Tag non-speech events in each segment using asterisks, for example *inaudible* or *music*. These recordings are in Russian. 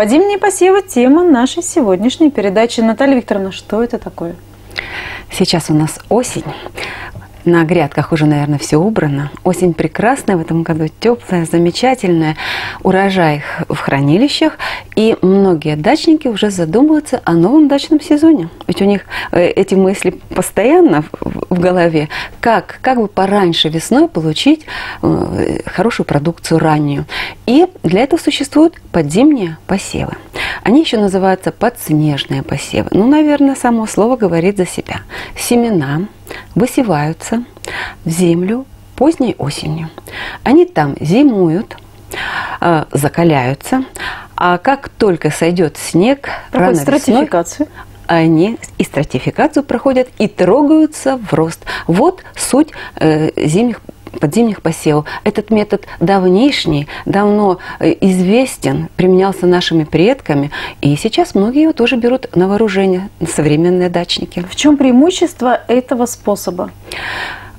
Подземные посевы – тема нашей сегодняшней передачи. Наталья Викторовна, что это такое? Сейчас у нас осень. На грядках уже, наверное, все убрано. Осень прекрасная в этом году, теплая, замечательная. Урожай в хранилищах. И многие дачники уже задумываются о новом дачном сезоне. Ведь у них э, эти мысли постоянно в голове. Как, как бы пораньше весной получить э, хорошую продукцию раннюю. И для этого существуют подзимние посевы. Они еще называются подснежные посевы. Ну, наверное, само слово говорит за себя. Семена – высеваются в землю поздней осенью. Они там зимуют, э, закаляются, а как только сойдет снег, Проходит рано стратификацию. Весной, они и стратификацию проходят и трогаются в рост. Вот суть э, зимних подземных посевов. Этот метод давнишний, давно э, известен, применялся нашими предками, и сейчас многие его тоже берут на вооружение, современные дачники. В чем преимущество этого способа?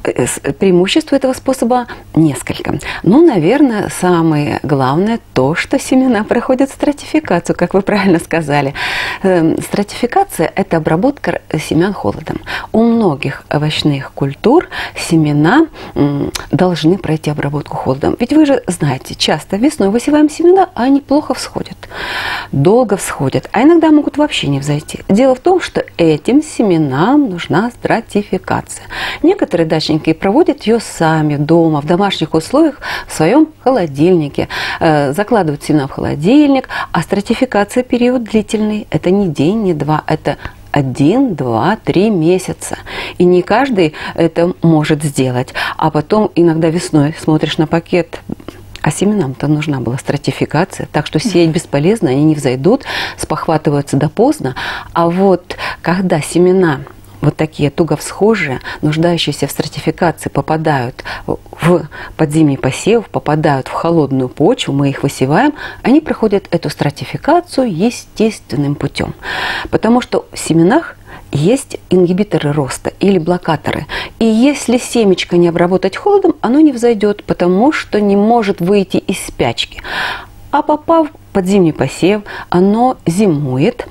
Э, преимуществ этого способа несколько. Ну, наверное, самое главное то, что семена проходят стратификацию, как вы правильно сказали. Эм, стратификация – это обработка семян холодом. У многих овощных культур семена должны пройти обработку холодом. Ведь вы же знаете, часто весной высеваем семена, а они плохо всходят, долго всходят, а иногда могут вообще не взойти. Дело в том, что этим семенам нужна стратификация. Некоторые дачники дачники проводят ее сами дома, в домашних условиях, в своем холодильнике. Э, закладывают семена в холодильник, а стратификация период длительный. Это не день, не два, это один, два, три месяца. И не каждый это может сделать. А потом иногда весной смотришь на пакет, а семенам-то нужна была стратификация, так что сеять бесполезно, они не взойдут, спохватываются до поздно. А вот когда семена вот такие туго всхожие, нуждающиеся в стратификации, попадают в подземный посев, попадают в холодную почву, мы их высеваем, они проходят эту стратификацию естественным путем. Потому что в семенах есть ингибиторы роста или блокаторы. И если семечко не обработать холодом, оно не взойдет, потому что не может выйти из спячки. А попав в подземный посев, оно зимует,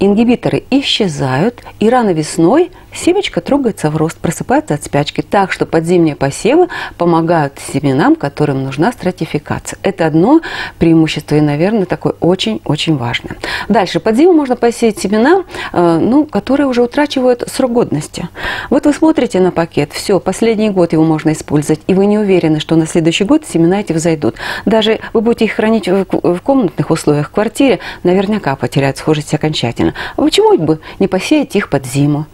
ингибиторы исчезают, и рано весной семечко трогается в рост, просыпается от спячки. Так что подзимние посевы помогают семенам, которым нужна стратификация. Это одно преимущество и, наверное, такое очень-очень важное. Дальше. Под зиму можно посеять семена, э, ну, которые уже утрачивают срок годности. Вот вы смотрите на пакет, все, последний год его можно использовать, и вы не уверены, что на следующий год семена эти взойдут. Даже вы будете их хранить в комнатных условиях, в квартире, наверняка потеряют схожесть окончательно. А почему бы не посеять их под зиму?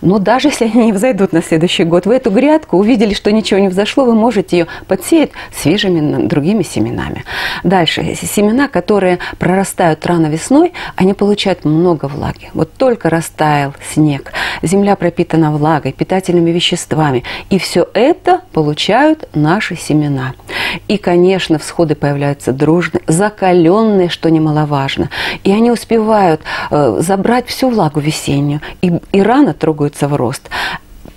Но даже если они не взойдут на следующий год, вы эту грядку увидели, что ничего не взошло, вы можете ее подсеять свежими другими семенами. Дальше. Семена, которые прорастают рано весной, они получают много влаги. Вот только растаял снег, земля пропитана влагой, питательными веществами. И все это получают наши семена. И, конечно, всходы появляются дружные, закаленные, что немаловажно. И они успевают э, забрать всю влагу весеннюю. И, и рано трогаются в рост.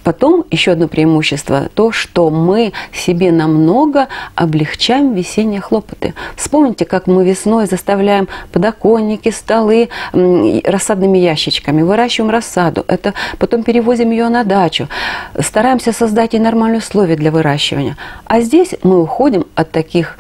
Потом еще одно преимущество – то, что мы себе намного облегчаем весенние хлопоты. Вспомните, как мы весной заставляем подоконники, столы рассадными ящичками, выращиваем рассаду, это потом перевозим ее на дачу, стараемся создать ей нормальные условия для выращивания. А здесь мы уходим от таких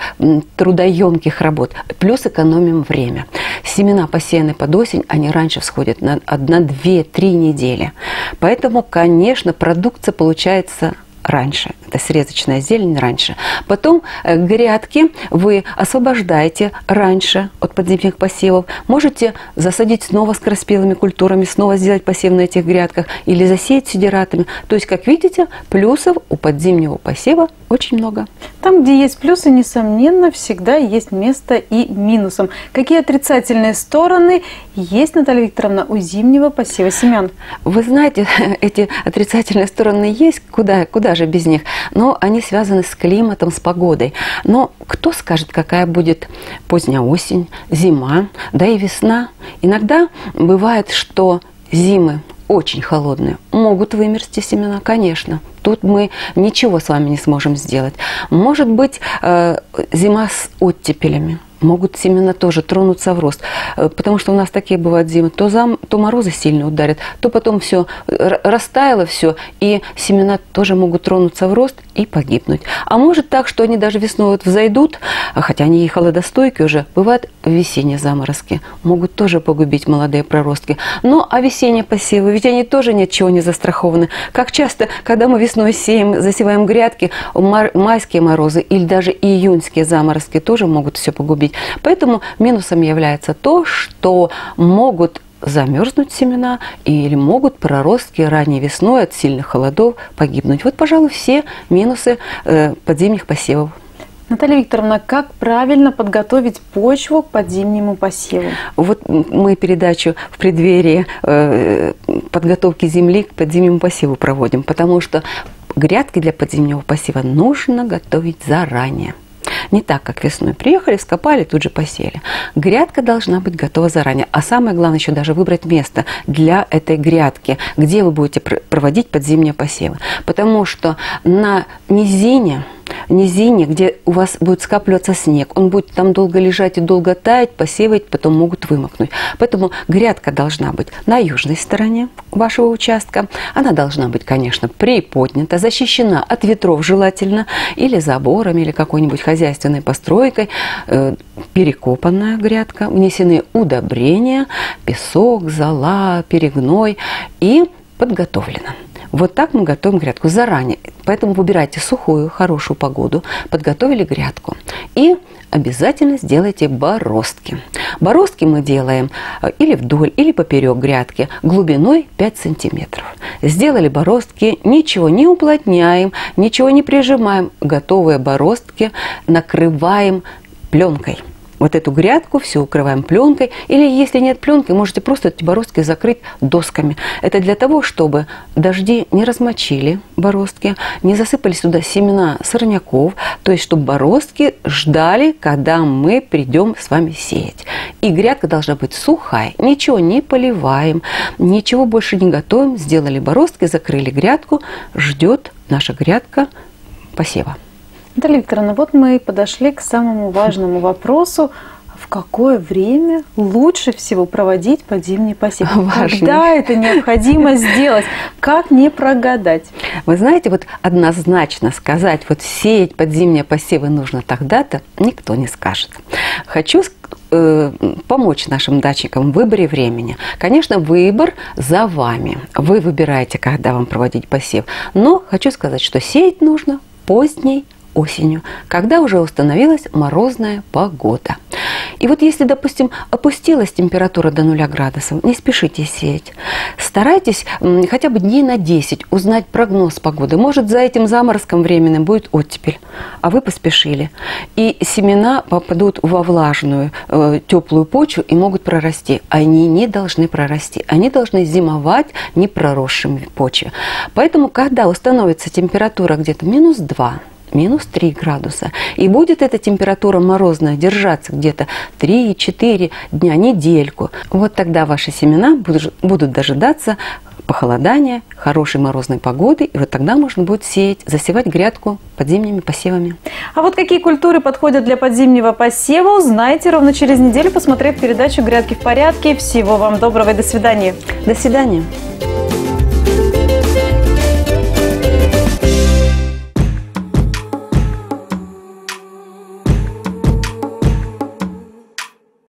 трудоемких работ, плюс экономим время. Семена, посеянные под осень, они раньше всходят на 1, 2, 3 недели. Поэтому, конечно, продукция получается раньше. Это срезочная зелень раньше. Потом э, грядки вы освобождаете раньше от подземных посевов. Можете засадить снова скороспелыми культурами, снова сделать посев на этих грядках или засеять сидератами. То есть, как видите, плюсов у подземного посева очень много. Там, где есть плюсы, несомненно, всегда есть место и минусом. Какие отрицательные стороны есть, Наталья Викторовна, у зимнего посева семян? Вы знаете, *laughs* эти отрицательные стороны есть, куда, куда же без них, но они связаны с климатом, с погодой. Но кто скажет, какая будет поздняя осень, зима, да и весна? Иногда бывает, что зимы очень холодные, могут вымерзти семена, конечно. Тут мы ничего с вами не сможем сделать. Может быть, э, зима с оттепелями. Могут семена тоже тронуться в рост. Э, потому что у нас такие бывают зимы. То, зам, то морозы сильно ударят, то потом все растаяло все, и семена тоже могут тронуться в рост и погибнуть. А может так, что они даже весной вот взойдут, а хотя они и холодостойкие уже, бывают весенние заморозки, могут тоже погубить молодые проростки. Но а весенние посевы, ведь они тоже ни от чего не застрахованы. Как часто, когда мы весной сеем, засеваем грядки, майские морозы или даже июньские заморозки тоже могут все погубить быть. Поэтому минусом является то, что могут замерзнуть семена или могут проростки ранней весной от сильных холодов погибнуть. Вот, пожалуй, все минусы э, подземных посевов. Наталья Викторовна, как правильно подготовить почву к подзимнему посеву? Вот мы передачу в преддверии э, подготовки земли к подзимнему посеву проводим, потому что грядки для подзимнего посева нужно готовить заранее. Не так, как весной. Приехали, скопали, тут же посели. Грядка должна быть готова заранее. А самое главное еще даже выбрать место для этой грядки, где вы будете проводить подзимние посевы. Потому что на низине низине, где у вас будет скапливаться снег. Он будет там долго лежать и долго таять, посеивать, потом могут вымокнуть. Поэтому грядка должна быть на южной стороне вашего участка. Она должна быть, конечно, приподнята, защищена от ветров желательно, или забором, или какой-нибудь хозяйственной постройкой, э, перекопанная грядка, внесены удобрения, песок, зола, перегной и подготовлена. Вот так мы готовим грядку заранее. Поэтому выбирайте сухую, хорошую погоду, подготовили грядку. И обязательно сделайте бороздки. Бороздки мы делаем э, или вдоль, или поперек грядки глубиной 5 сантиметров. Сделали бороздки, ничего не уплотняем, ничего не прижимаем. Готовые бороздки накрываем пленкой вот эту грядку, все укрываем пленкой. Или если нет пленки, можете просто эти бороздки закрыть досками. Это для того, чтобы дожди не размочили бороздки, не засыпали сюда семена сорняков, то есть чтобы бороздки ждали, когда мы придем с вами сеять. И грядка должна быть сухая, ничего не поливаем, ничего больше не готовим. Сделали бороздки, закрыли грядку, ждет наша грядка посева. Наталья Викторовна, вот мы подошли к самому важному вопросу. В какое время лучше всего проводить подзимний посев? *laughs* Важный. Когда это необходимо *laughs* сделать? Как не прогадать? Вы знаете, вот однозначно сказать, вот сеять подзимние посевы нужно тогда-то, никто не скажет. Хочу э, помочь нашим дачникам в выборе времени. Конечно, выбор за вами. Вы выбираете, когда вам проводить посев. Но хочу сказать, что сеять нужно поздней осенью, когда уже установилась морозная погода. И вот если, допустим, опустилась температура до 0 градусов, не спешите сеять. Старайтесь хотя бы дней на 10 узнать прогноз погоды. Может, за этим заморозком временным будет оттепель, а вы поспешили. И семена попадут во влажную, э, теплую почву и могут прорасти. Они не должны прорасти. Они должны зимовать не проросшим в почве. Поэтому, когда установится температура где-то минус 2, минус 3 градуса. И будет эта температура морозная держаться где-то 3-4 дня, недельку. Вот тогда ваши семена будут дожидаться похолодания, хорошей морозной погоды, и вот тогда можно будет сеять, засевать грядку подзимними посевами. А вот какие культуры подходят для подзимнего посева, узнаете ровно через неделю, посмотрев передачу «Грядки в порядке». Всего вам доброго и до свидания. До свидания.